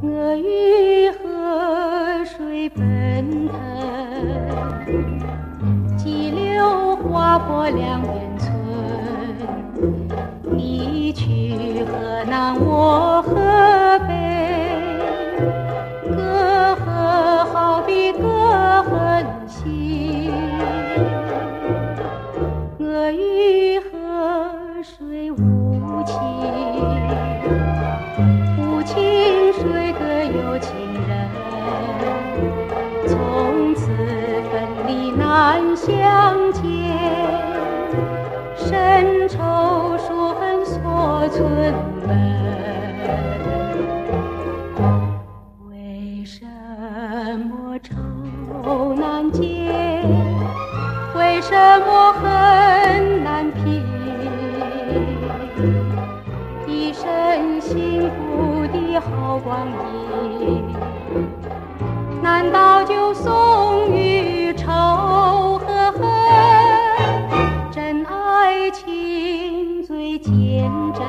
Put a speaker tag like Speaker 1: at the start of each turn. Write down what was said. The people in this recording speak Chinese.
Speaker 1: 我与河水奔腾激流划破两边无情，无情水隔有情人，从此分离难相见。深仇数恨锁村门，为什么仇难解？为什么恨？一生幸福的好光阴，难道就送与仇和恨？真爱情最坚贞，